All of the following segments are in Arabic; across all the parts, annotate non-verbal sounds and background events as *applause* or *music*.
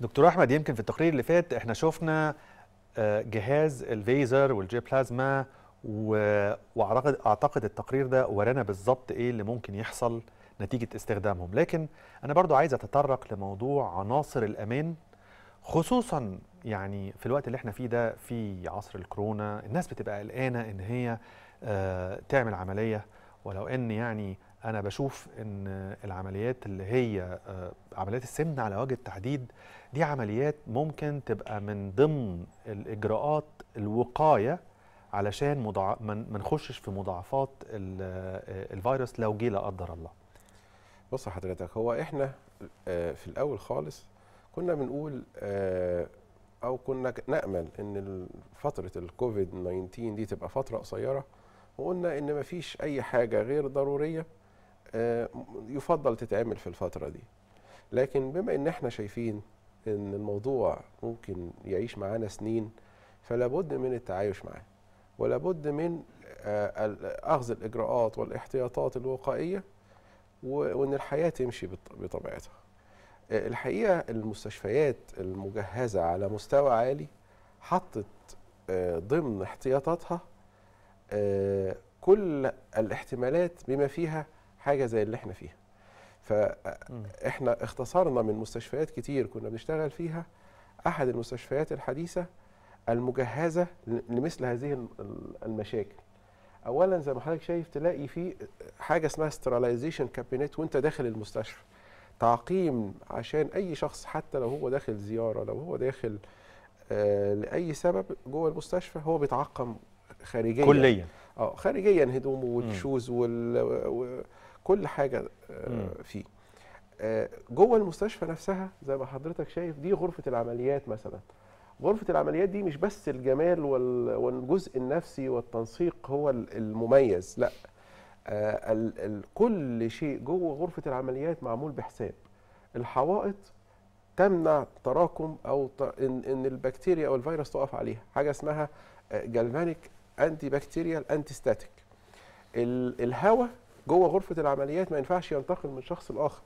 دكتور أحمد يمكن في التقرير اللي فات إحنا شفنا آه، جهاز ال Vaser وال J-Plasma واعتقد أعتقد التقرير ده ورانا بالظبط إيه اللي ممكن يحصل نتيجة استخدامهم. لكن أنا برضو عايز أتطرق لموضوع عناصر الأمان خصوصا يعني في الوقت اللي إحنا فيه ده في عصر الكورونا الناس بتبقى قلقانة إن هي آه، تعمل عملية ولو إن يعني أنا بشوف إن العمليات اللي هي آه، عمليات السمنه على وجه التحديد دي عمليات ممكن تبقى من ضمن الإجراءات الوقاية علشان مضاع... ما نخشش في مضاعفات آه، الفيروس لو جه لا قدر الله. بص حضرتك هو إحنا آه، في الأول خالص كنا بنقول أو كنا نأمل إن فترة الكوفيد 19 دي تبقى فترة قصيرة وقلنا إن مفيش أي حاجة غير ضرورية يفضل تتعمل في الفترة دي. لكن بما إن إحنا شايفين إن الموضوع ممكن يعيش معانا سنين فلا بد من التعايش معاه. ولا بد من آه، أخذ الإجراءات والاحتياطات الوقائية وإن الحياة تمشي بط- بطبيعتها. آه، الحقيقة المستشفيات المجهزة على مستوى عالي حطت آه، ضمن احتياطاتها آه، كل الاحتمالات بما فيها حاجة زي اللي إحنا فيها. فاحنا اختصرنا من مستشفيات كتير كنا بنشتغل فيها أحد المستشفيات الحديثة المجهزة لمثل هذه ال- ال- المشاكل. اولا زي ما حضرتك شايف تلاقي في حاجة اسمها sterilization cabinet وأنت داخل المستشفى. تعقيم عشان أي شخص حتى لو هو داخل زيارة لو هو داخل آه لأي سبب جوه المستشفى هو بيتعقم خارجيا. كليا. آه خارجيا هدومه والشوز وال- وكل حاجة آه. فيه. آه جوه المستشفى نفسها زي ما حضرتك شايف دي غرفة العمليات مثلا. غرفة العمليات دي مش بس الجمال وال- والجزء النفسي والتنسيق هو ال- المميز لأ. آه كل شيء جوه غرفة العمليات معمول بحساب. الحوائط تمنع تراكم أو ان البكتيريا أو الفيروس تقف عليها. حاجة اسمها galvanic anti-bacterial anti-static الهواء جوه غرفة العمليات ما ينفعش ينتقل من شخص لآخر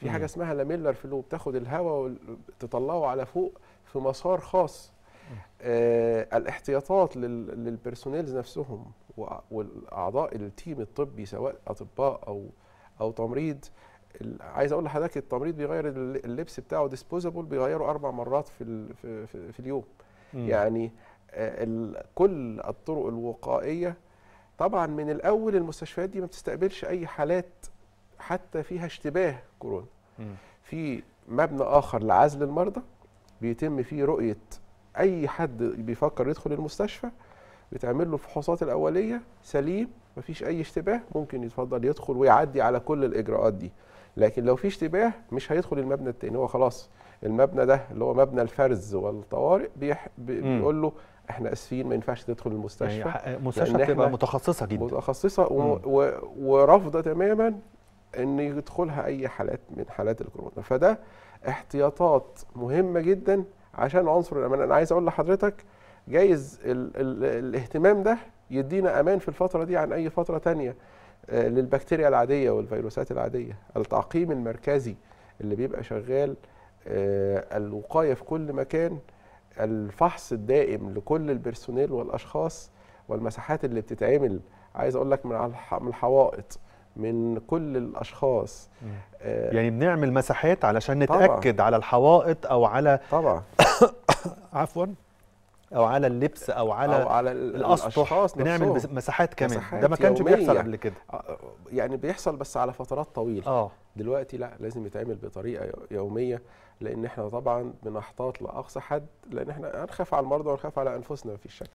في. حاجة اسمها laminar flow بتاخد الهواء وتطلعه على فوق في مسار خاص آه الاحتياطات لل- لل personnels نفسهم والأعضاء ال team الطبي سواء أطباء أو أو تمريض عايز أقول لحضرتك التمريض بيغير ال- اللبس بتاعه ديسبوزابل بيغيره أربع مرات في في, في, في اليوم مم. يعني آه، كل الطرق الوقائية طبعا من الأول المستشفيات دي ما بتستقبلش أي حالات حتى فيها اشتباه كورونا. في مبنى آخر لعزل المرضى بيتم فيه رؤية أي حد بيفكر يدخل المستشفى بتعمل له الفحوصات الأولية سليم مفيش أي اشتباه ممكن يتفضل يدخل ويعدي على كل الإجراءات دي. لكن لو في اشتباه مش هيدخل المبنى التاني. هو خلاص المبنى ده اللي هو مبنى الفرز والطوارئ بيح... بيقول له إحنا اسفين ما ينفعش تدخل يعني المستشفى ح- مستشفى بتبقى إحنا متخصصة جدا. متخصصة و... مم. و... ورافضة تماما إن يدخلها أي حالات من حالات الكورونا. فده احتياطات مهمة جدا عشان عنصر الأمان. أنا عايز أقول لحضرتك جايز ال... ال... الاهتمام ده يدينا أمان في الفترة دي عن أي فترة تانية آه، للبكتيريا العادية والفيروسات العادية. التعقيم المركزي اللي بيبقى شغال آه، الوقاية في كل مكان الفحص الدائم لكل البرسونيل والأشخاص والمساحات اللي بتتعمل عايز أقول لك من من الحوائط من كل الأشخاص. آه، يعني بنعمل مساحات علشان طبعاً. نتأكد على الحوائط أو على طبعا *coughs* عفوا أو على اللبس أو على أو على ال- الأسطح بنعمل نفسهم. مساحات كمان. مساحات ده ما كانش بيحصل. قبل كده. آه، يعني بيحصل بس على فترات طويلة. آه. دلوقتي لا لازم يتعمل بطريقة يو- يومية لأن إحنا طبعا بنحتاط لأقصى حد لأن إحنا هنخاف على المرضى ونخاف على أنفسنا مفيش شك.